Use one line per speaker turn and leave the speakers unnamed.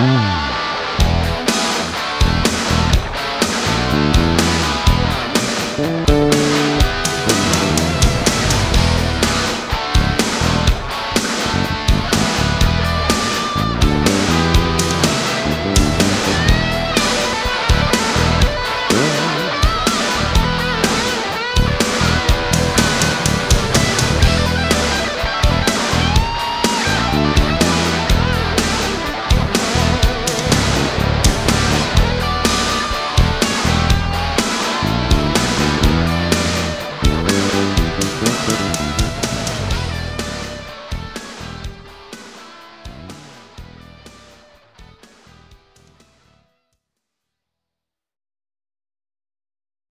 Mm.